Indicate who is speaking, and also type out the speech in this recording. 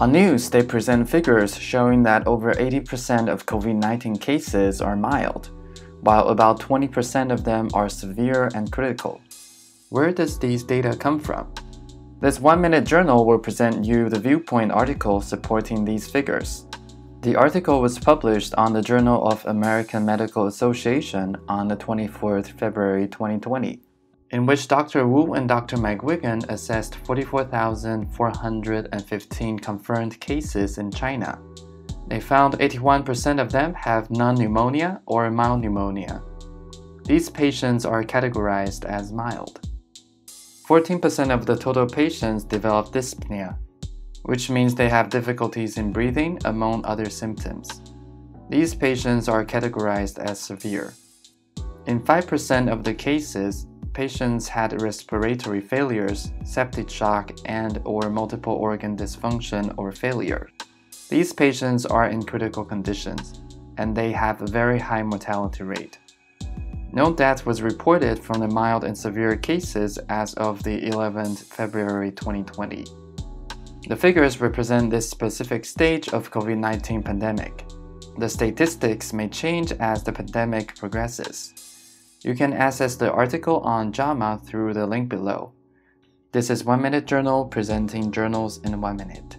Speaker 1: On news, they present figures showing that over 80% of COVID 19 cases are mild, while about 20% of them are severe and critical. Where does these data come from? This one minute journal will present you the viewpoint article supporting these figures. The article was published on the Journal of American Medical Association on the 24th February 2020 in which Dr. Wu and Dr. McGoogan assessed 44,415 confirmed cases in China. They found 81% of them have non pneumonia or mild pneumonia. These patients are categorized as mild. 14% of the total patients develop dyspnea, which means they have difficulties in breathing, among other symptoms. These patients are categorized as severe. In 5% of the cases, patients had respiratory failures, septic shock, and or multiple organ dysfunction or failure. These patients are in critical conditions, and they have a very high mortality rate. No death was reported from the mild and severe cases as of the 11th February 2020. The figures represent this specific stage of COVID-19 pandemic. The statistics may change as the pandemic progresses. You can access the article on JAMA through the link below. This is One Minute Journal presenting journals in one minute.